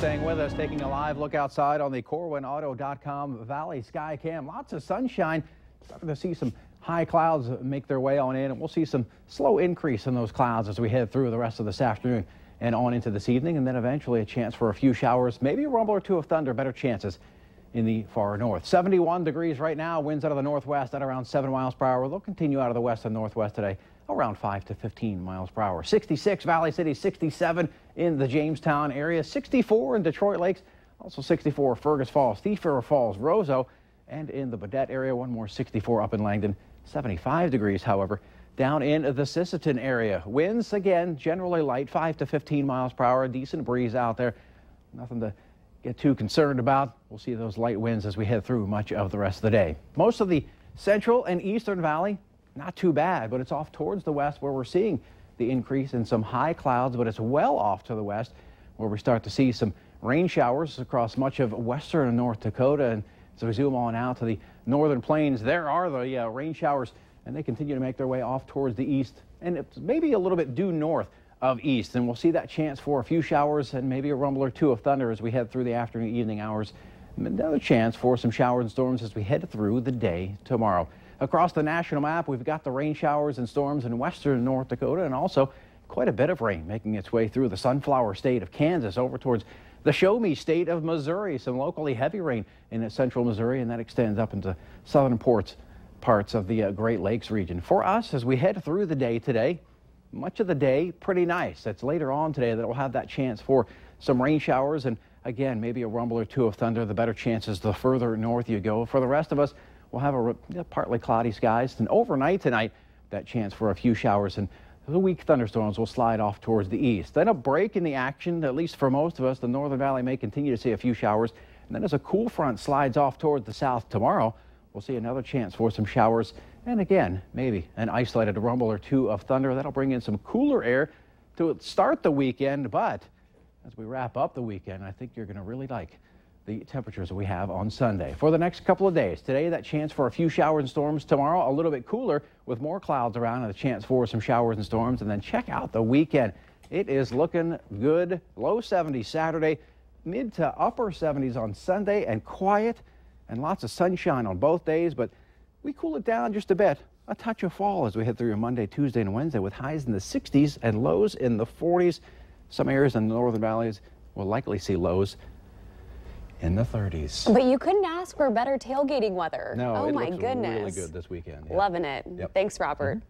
staying with us, taking a live look outside on the CorwinAuto.com Valley Sky Cam. Lots of sunshine. Starting to see some high clouds make their way on in, and we'll see some slow increase in those clouds as we head through the rest of this afternoon and on into this evening, and then eventually a chance for a few showers, maybe a rumble or two of thunder, better chances in the far north. 71 degrees right now, winds out of the northwest at around 7 miles per hour. They'll continue out of the west and northwest today, around 5 to 15 miles per hour. 66 Valley City, 67 in the Jamestown area, 64 in Detroit Lakes, also 64 Fergus Falls, Thief River Falls, Roseau, and in the Baudette area, one more 64 up in Langdon. 75 degrees, however, down in the Sisseton area. Winds, again, generally light, 5 to 15 miles per hour. Decent breeze out there. Nothing to get too concerned about. We'll see those light winds as we head through much of the rest of the day. Most of the central and eastern valley, not too bad, but it's off towards the west where we're seeing the increase in some high clouds, but it's well off to the west where we start to see some rain showers across much of western and North Dakota. And as we zoom on out to the northern plains, there are the uh, rain showers, and they continue to make their way off towards the east and maybe a little bit due north of east. And we'll see that chance for a few showers and maybe a rumble or two of thunder as we head through the afternoon, evening hours. Another chance for some showers and storms as we head through the day tomorrow. Across the national map, we've got the rain showers and storms in western North Dakota and also quite a bit of rain making its way through the sunflower state of Kansas over towards the show me state of Missouri. Some locally heavy rain in central Missouri, and that extends up into southern ports, parts of the uh, Great Lakes region. For us, as we head through the day today, much of the day pretty nice. It's later on today that we'll have that chance for some rain showers and again, maybe a rumble or two of thunder. The better chances the further north you go. For the rest of us, we'll have a know, partly cloudy skies. And overnight tonight, that chance for a few showers and the weak thunderstorms will slide off towards the east. Then a break in the action, at least for most of us. The northern valley may continue to see a few showers. And then as a cool front slides off toward the south tomorrow, we'll see another chance for some showers. And again, maybe an isolated rumble or two of thunder. That'll bring in some cooler air to start the weekend. But as we wrap up the weekend, I think you're going to really like the temperatures that we have on Sunday. For the next couple of days, today that chance for a few showers and storms. Tomorrow a little bit cooler with more clouds around and a chance for some showers and storms. And then check out the weekend. It is looking good. Low 70s Saturday, mid to upper 70s on Sunday, and quiet and lots of sunshine on both days. But we cool it down just a bit. A touch of fall as we head through Monday, Tuesday, and Wednesday with highs in the 60s and lows in the 40s. Some areas in the northern valleys will likely see lows in the 30s. But you couldn't ask for better tailgating weather. No, oh my goodness. really good this weekend. Yeah. Loving it. Yep. Thanks, Robert. Mm -hmm.